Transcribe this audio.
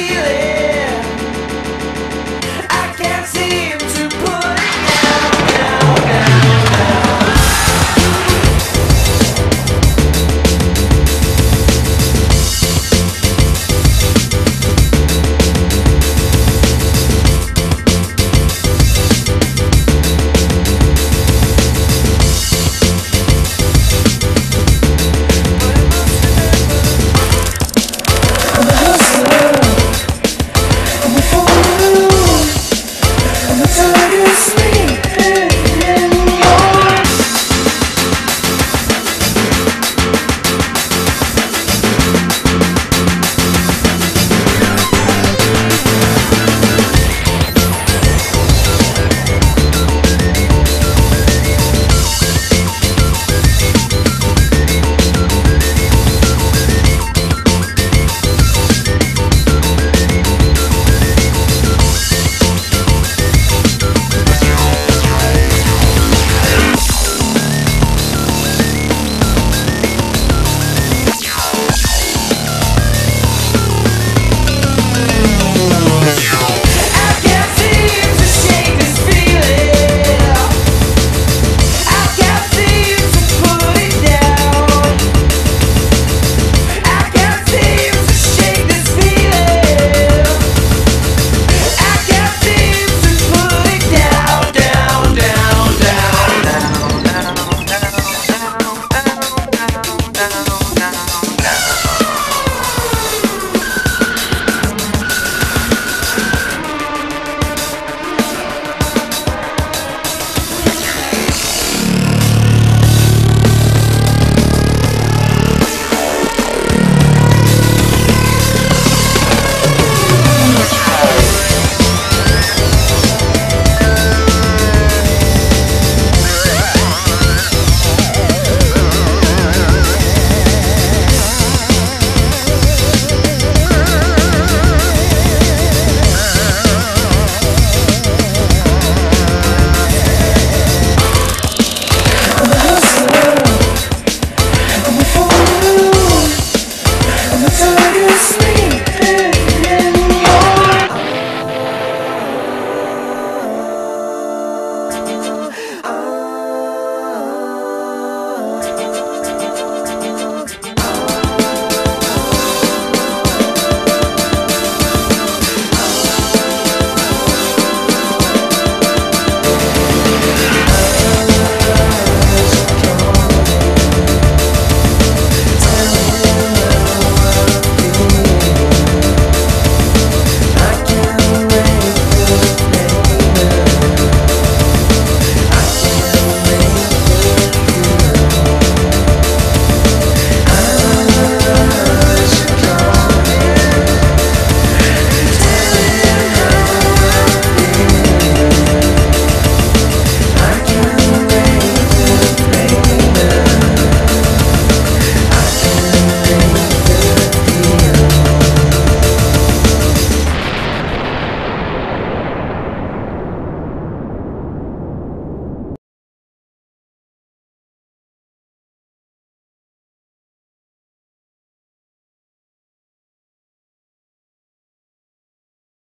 feeling.